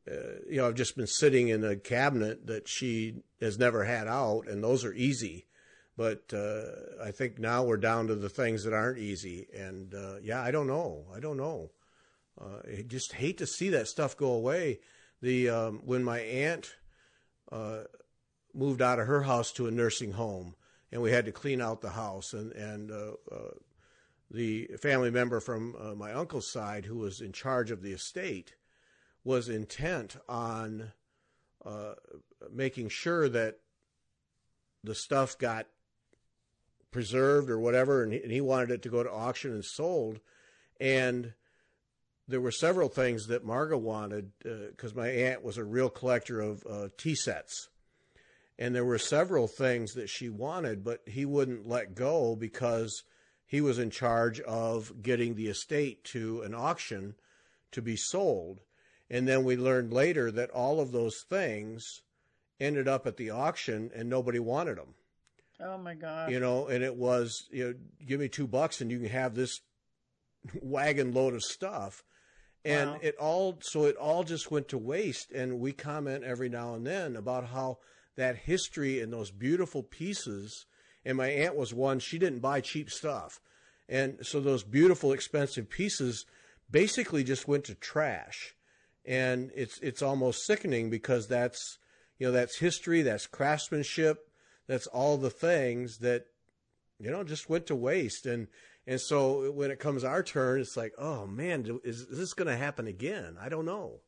uh, you know have just been sitting in a cabinet that she has never had out, and those are easy. But uh, I think now we're down to the things that aren't easy, and uh, yeah, I don't know. I don't know. Uh, I just hate to see that stuff go away. The um, when my aunt uh, moved out of her house to a nursing home, and we had to clean out the house. And and uh, uh, the family member from uh, my uncle's side, who was in charge of the estate, was intent on uh, making sure that the stuff got preserved or whatever, and he, and he wanted it to go to auction and sold. And there were several things that Marga wanted because uh, my aunt was a real collector of uh, tea sets and there were several things that she wanted, but he wouldn't let go because he was in charge of getting the estate to an auction to be sold. And then we learned later that all of those things ended up at the auction and nobody wanted them. Oh my God. You know, and it was, you know, give me two bucks and you can have this wagon load of stuff. And wow. it all, so it all just went to waste. And we comment every now and then about how that history and those beautiful pieces. And my aunt was one, she didn't buy cheap stuff. And so those beautiful, expensive pieces basically just went to trash. And it's it's almost sickening because that's you know that's history, that's craftsmanship, that's all the things that you know just went to waste. And and so when it comes our turn, it's like, oh man, is, is this going to happen again? I don't know.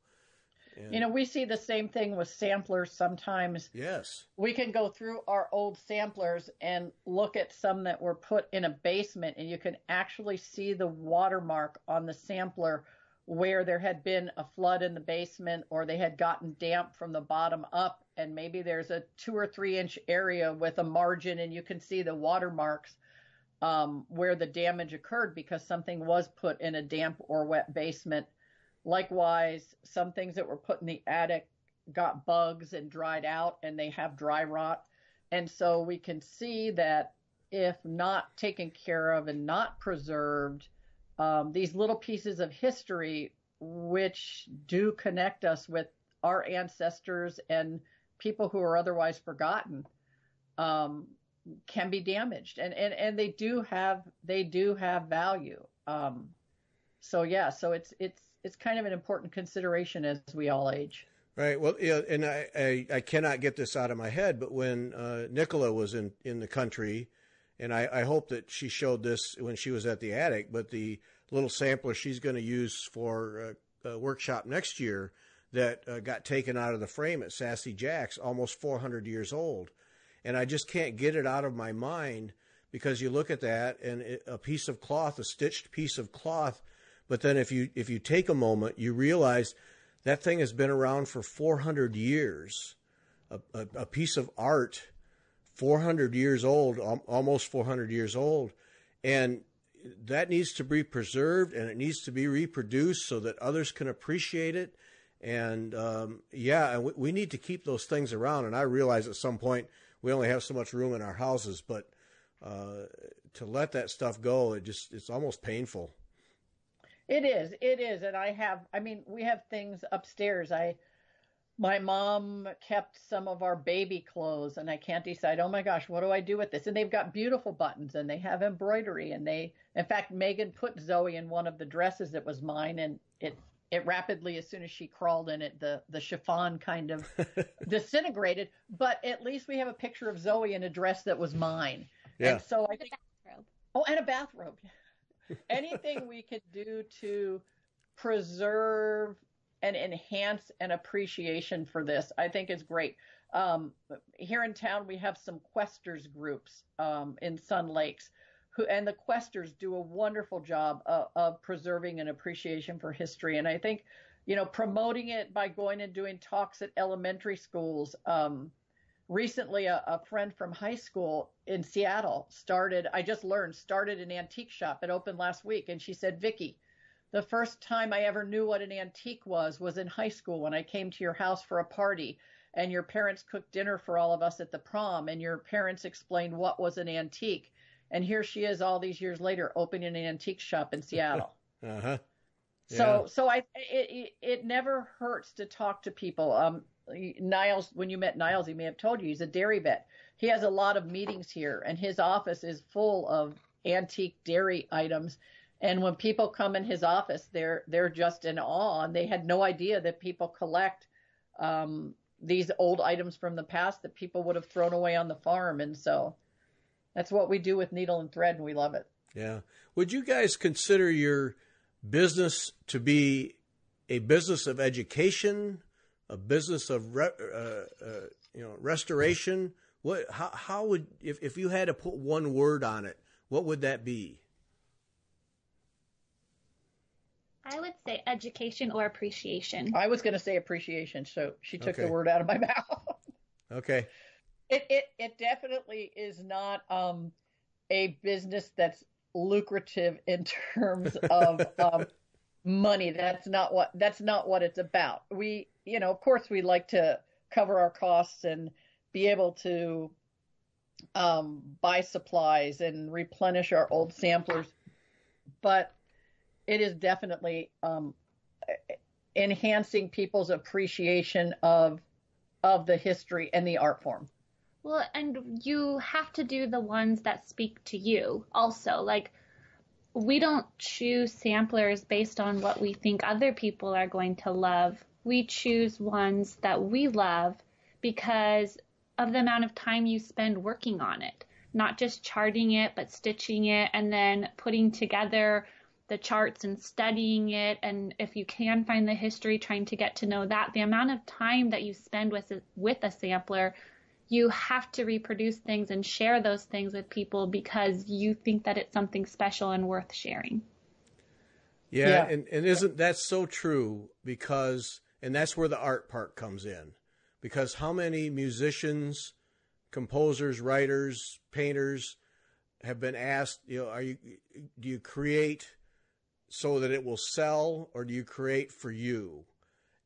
And, you know, we see the same thing with samplers sometimes. Yes. We can go through our old samplers and look at some that were put in a basement, and you can actually see the watermark on the sampler where there had been a flood in the basement or they had gotten damp from the bottom up, and maybe there's a two or three inch area with a margin, and you can see the watermarks um, where the damage occurred because something was put in a damp or wet basement Likewise, some things that were put in the attic got bugs and dried out and they have dry rot. And so we can see that if not taken care of and not preserved, um, these little pieces of history, which do connect us with our ancestors and people who are otherwise forgotten, um, can be damaged. And, and, and they do have, they do have value. Um, so yeah, so it's, it's, it's kind of an important consideration as we all age. Right. Well, yeah, and I, I, I cannot get this out of my head, but when uh, Nicola was in, in the country, and I, I hope that she showed this when she was at the attic, but the little sampler she's going to use for uh, a workshop next year that uh, got taken out of the frame at Sassy Jack's, almost 400 years old. And I just can't get it out of my mind because you look at that and it, a piece of cloth, a stitched piece of cloth but then if you if you take a moment, you realize that thing has been around for 400 years. A, a, a piece of art, 400 years old, almost 400 years old, and that needs to be preserved and it needs to be reproduced so that others can appreciate it. And um, yeah, and we, we, need to keep those things around. And I realize at some point we only have so much room in our houses, but uh, to let that stuff go, it just it's almost painful. It is. It is. And I have, I mean, we have things upstairs. I, my mom kept some of our baby clothes and I can't decide, oh my gosh, what do I do with this? And they've got beautiful buttons and they have embroidery and they, in fact, Maegan put Zoe in one of the dresses that was mine and it, it rapidly, as soon as she crawled in it, the, the chiffon kind of disintegrated, but at least we have a picture of Zoe in a dress that was mine. Yeah. And so I think, oh, and a bathrobe anything we can do to preserve and enhance an appreciation for this, I think is great. Um, here in town, we have some questers groups um, in Sun Lakes, who and the questers do a wonderful job of, of preserving an appreciation for history. And I think, you know, promoting it by going and doing talks at elementary schools. Um, recently a, a, friend from high school in Seattle started, I just learned, started an antique shop. It opened last week. And she said, Vickie, the first time I ever knew what an antique was was in high school when I came to your house for a party and your parents cooked dinner for all of us at the prom and your parents explained what was an antique. And here she is all these years later opening an antique shop in Seattle. uh-huh. Yeah. So, so I, it, it never hurts to talk to people. Um, Niles, when you met Niles, he may have told you he's a dairy vet. He has a lot of meetings here, and his office is full of antique dairy items. And when people come in his office, they're they're just in awe, and they had no idea that people collect um, these old items from the past that people would have thrown away on the farm. And so that's what we do with needle and thread, and we love it. Yeah. Would you guys consider your business to be a business of education a business of re, uh, uh, you know restoration? What how how would if if you had to put one word on it, what would that be? I would say education or appreciation. I was going to say appreciation, so she took okay. the word out of my mouth. okay. It it it definitely is not um, a business that's lucrative in terms of um, money. That's not what that's not what it's about. We, you know, of course we like to cover our costs and be able to um, buy supplies and replenish our old samplers, but it is definitely um, enhancing people's appreciation of of the history and the art form. Well, and you have to do the ones that speak to you also. Like we don't choose samplers based on what we think other people are going to love. We choose ones that we love because of the amount of time you spend working on it, not just charting it, but stitching it and then putting together the charts and studying it. And if you can find the history, trying to get to know that, the amount of time that you spend with, with a sampler you have to reproduce things and share those things with people because you think that it's something special and worth sharing. Yeah, yeah. And, and isn't that so true? Because, and that's where the art part comes in. Because how many musicians, composers, writers, painters have been asked, you know, are you, do you create so that it will sell or do you create for you?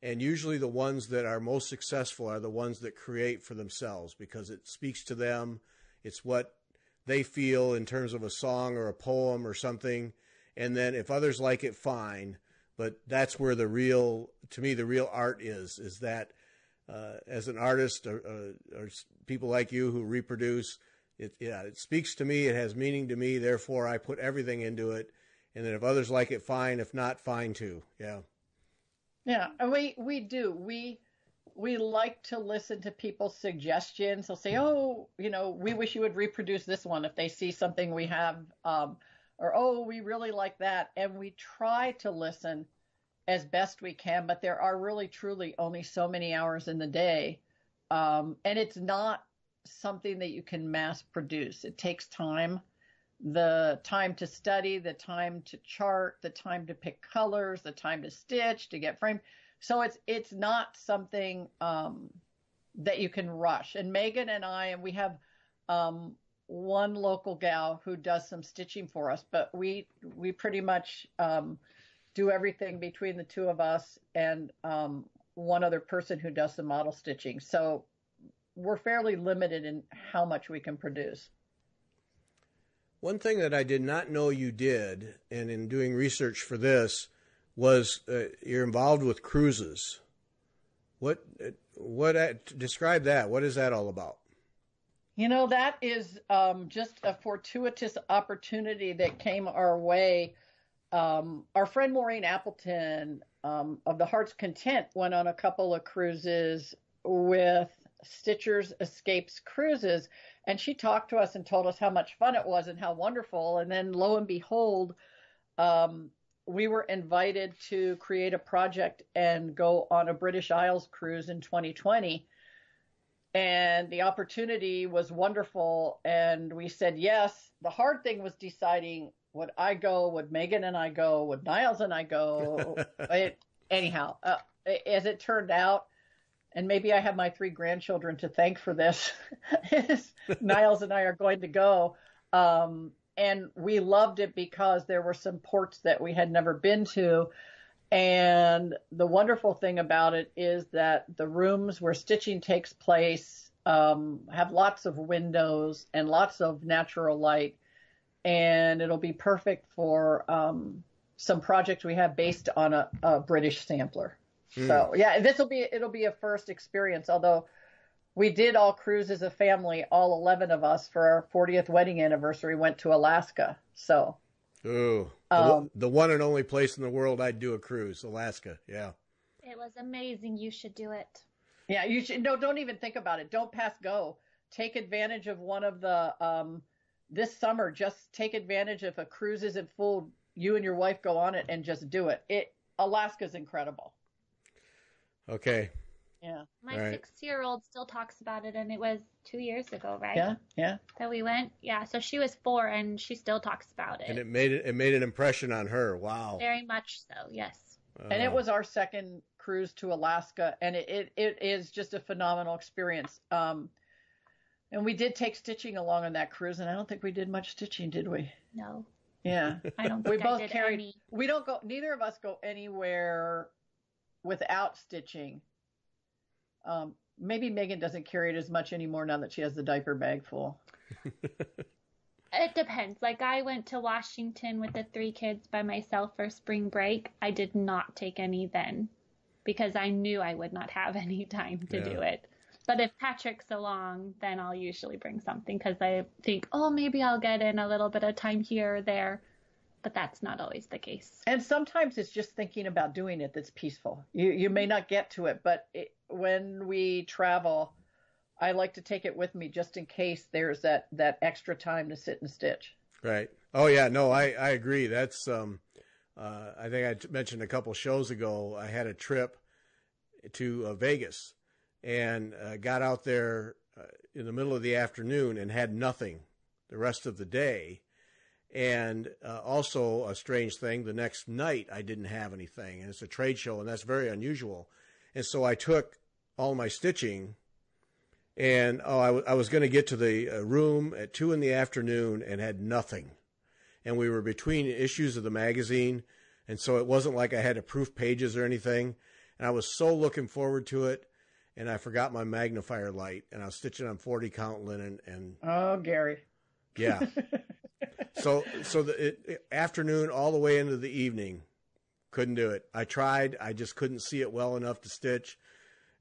And usually the ones that are most successful are the ones that create for themselves because it speaks to them. It's what they feel in terms of a song or a poem or something. And then if others like it, fine. But that's where the real, to me, the real art is, is that uh, as an artist or, uh, or people like you who reproduce, it, yeah, it speaks to me. It has meaning to me. Therefore, I put everything into it. And then if others like it, fine. If not, fine too. Yeah. Yeah, we we do. We we like to listen to people's suggestions. They'll say, "Oh, you know, we wish you would reproduce this one if they see something we have," um, or "Oh, we really like that," and we try to listen as best we can. But there are really, truly only so many hours in the day, um, and it's not something that you can mass produce. It takes time the time to study, the time to chart, the time to pick colors, the time to stitch, to get framed. So it's it's not something um, that you can rush. And Maegan and I, and we have um, one local gal who does some stitching for us, but we we pretty much um, do everything between the two of us and um, one other person who does the model stitching. So we're fairly limited in how much we can produce. One thing that I did not know you did, and in doing research for this, was uh, you're involved with cruises. What what uh, describe that? What is that all about? You know, that is um, just a fortuitous opportunity that came our way. Um, our friend Maureen Appleton um, of the Heart's Content went on a couple of cruises with Stitchers Escapes Cruises, and she talked to us and told us how much fun it was and how wonderful. And then lo and behold, um, we were invited to create a project and go on a British Isles cruise in 2020. And the opportunity was wonderful. And we said yes. The hard thing was deciding would I go? Would Maegan and I go? Would Niles and I go? it, anyhow, uh, as it turned out, and maybe I have my three grandchildren to thank for this. Niles and I are going to go. Um, and we loved it because there were some ports that we had never been to. And the wonderful thing about it is that the rooms where stitching takes place um, have lots of windows and lots of natural light. And it'll be perfect for um, some projects we have based on a, a British sampler. Mm. So yeah, this will be it'll be a first experience. Although we did all cruise as a family, all eleven of us for our 40th wedding anniversary went to Alaska. So. Ooh, um, the, the one and only place in the world I'd do a cruise, Alaska. Yeah. It was amazing. You should do it. Yeah, you should. No, don't even think about it. Don't pass go. Take advantage of one of the um, this summer. Just take advantage if a cruise isn't full. You and your wife go on it and just do it. It Alaska's incredible. Okay. Yeah. My right. six year old still talks about it, and it was two years ago, right? Yeah, yeah. That we went. Yeah. So she was four, and she still talks about it. And it made it. It made an impression on her. Wow. Very much so. Yes. Uh, and it was our second cruise to Alaska, and it, it, it is just a phenomenal experience. Um, and we did take stitching along on that cruise, and I don't think we did much stitching, did we? No. Yeah. I don't we both carried. Any. We don't go. Neither of us go anywhere without stitching. Um, maybe Maegan doesn't carry it as much anymore now that she has the diaper bag full. it depends. Like I went to Washington with the three kids by myself for spring break. I did not take any then because I knew I would not have any time to yeah. do it. But if Patrick's along, then I'll usually bring something because I think, oh, maybe I'll get in a little bit of time here or there. but that's not always the case. And sometimes it's just thinking about doing it that's peaceful. You you may not get to it, but it, when we travel, I like to take it with me just in case there's that that extra time to sit and stitch. Right. Oh yeah. No, I I agree. That's um, uh, I think I mentioned a couple shows ago. I had a trip to uh, Vegas and uh, got out there uh, in the middle of the afternoon and had nothing the rest of the day. And uh, also a strange thing, the next night I didn't have anything, and it's a trade show, and that's very unusual. And so I took all my stitching, and oh, I, w- I was going to get to the uh, room at two in the afternoon and had nothing. And we were between issues of the magazine, and so it wasn't like I had to proof pages or anything. And I was so looking forward to it and I forgot my magnifier light, and I was stitching on forty count linen, and oh, Gary, yeah. so so the it, it, afternoon all the way into the evening, couldn't do it. I tried, I just couldn't see it well enough to stitch,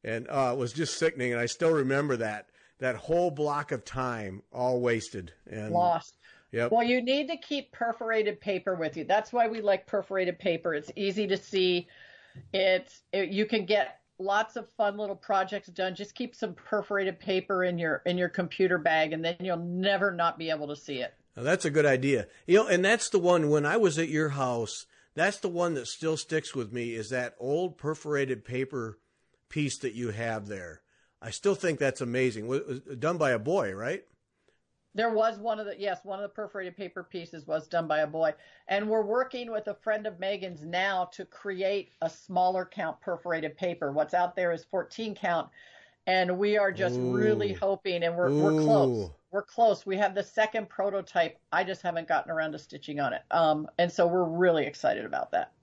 and uh, it was just sickening. And I still remember that that whole block of time all wasted and lost. Yep. Well, you need to keep perforated paper with you. That's why we like perforated paper. It's easy to see. It's it, you can get lots of fun little projects done. Just keep some perforated paper in your in your computer bag, and then you'll never not be able to see it. Now, that's a good idea. You know, and that's the one when I was at your house. That's the one that still sticks with me. Is that old perforated paper piece that you have there? I still think that's amazing. It was done by a boy, right? There was one of the yes, one of the perforated paper pieces was done by a boy, and we're working with a friend of Maegan's now to create a smaller count perforated paper. What's out there is 14 count, and we are just Ooh. really hoping, and we're Ooh. we're close. We're close. We have the second prototype. I just haven't gotten around to stitching on it, um, and so we're really excited about that.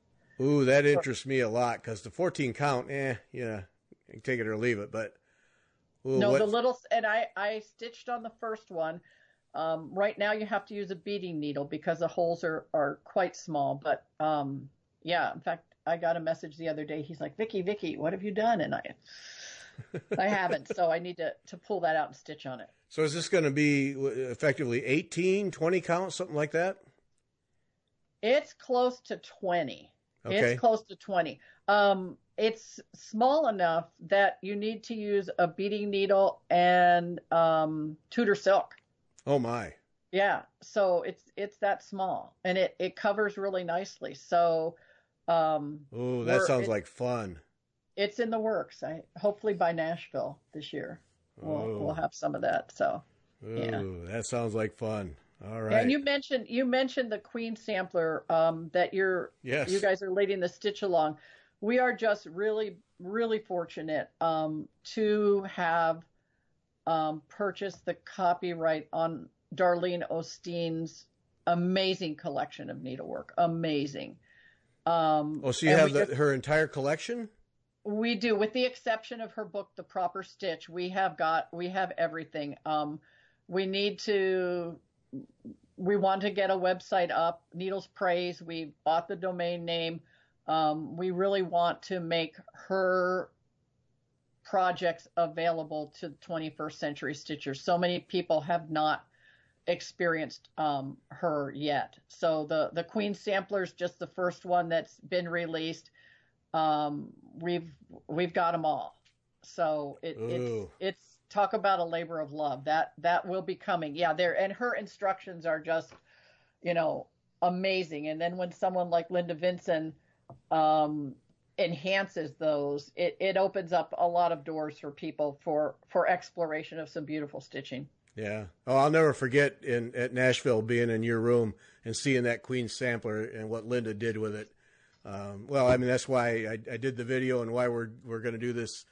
Ooh, that interests me a lot because the 14 count, eh, yeah, take it or leave it, but. Ooh, no, what? the little and I I stitched on the first one um, right now, you have to use a beading needle because the holes are, are quite small. But um, yeah, in fact, I got a message the other day. He's like, Vickie, Vickie, what have you done? And I, I haven't. So I need to, to pull that out and stitch on it. So is this going to be effectively 18, 20 count, something like that? It's close to 20. Okay. It's close to 20. Um, it's small enough that you need to use a beading needle and um, Tudor silk. Oh my. Yeah. So it's it's that small and it it covers really nicely. So um Oh, that sounds like fun. It's in the works. I hopefully by Nashville this year. We'll we'll have some of that. So Ooh, yeah. that sounds like fun. All right. And you mentioned you mentioned the Queen sampler um, that you're yes. you guys are leading the stitch along. We are just really really fortunate um, to have um, purchased the copyright on Darlene O'Steen's amazing collection of needlework. Amazing. Um, oh, so you have the, just, her entire collection? We do, with the exception of her book, The Proper Stitch. We have got, we have everything. Um, we need to, we want to get a website up, Needle's Prayse. We bought the domain name. Um, we really want to make her projects available to 21st century stitchers. So many people have not experienced um, her yet. So the the Queen sampler is just the first one that's been released. Um, we've we've got them all. So it, it's it's talk about a labor of love. That that will be coming. Yeah, there and her instructions are just, you know, amazing. And then when someone like Linda Vinson um, enhances those, it, it opens up a lot of doors for people for for exploration of some beautiful stitching. Yeah. Oh, I'll never forget in at Nashville being in your room and seeing that Queen sampler and what Linda did with it. Um, well, I mean that's why I, I, did the video and why we're we're going to do this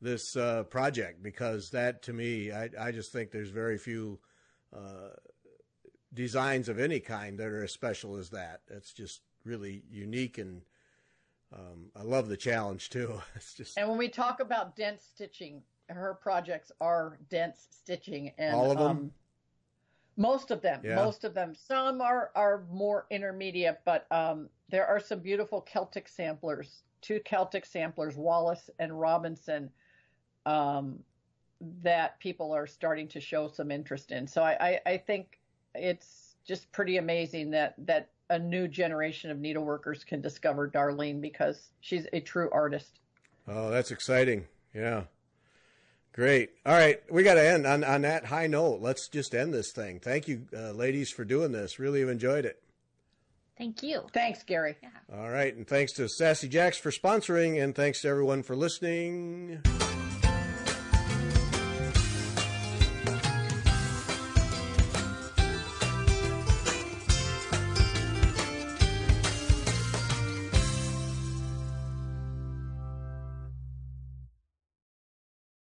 this uh, project because that to me I I just think there's very few uh, designs of any kind that are as special as that. That's just really unique and um, I love the challenge too. It's just and when we talk about dense stitching, her projects are dense stitching, and all of them. Um, most of them, yeah. most of them. Some are are more intermediate, but um, there are some beautiful Celtic samplers. Two Celtic samplers, Wallace and Robinson, um, that people are starting to show some interest in. So I, I, I think it's just pretty amazing that that a new generation of needleworkers can discover Darlene because she's a true artist. Oh, that's exciting. Yeah. Great. All right. We got to end on, on that high note. Let's just end this thing. Thank you, uh, ladies, for doing this. Really have enjoyed it. Thank you. Thanks, Gary. Yeah. All right. And thanks to Sassy Jacks for sponsoring, and thanks to everyone for listening.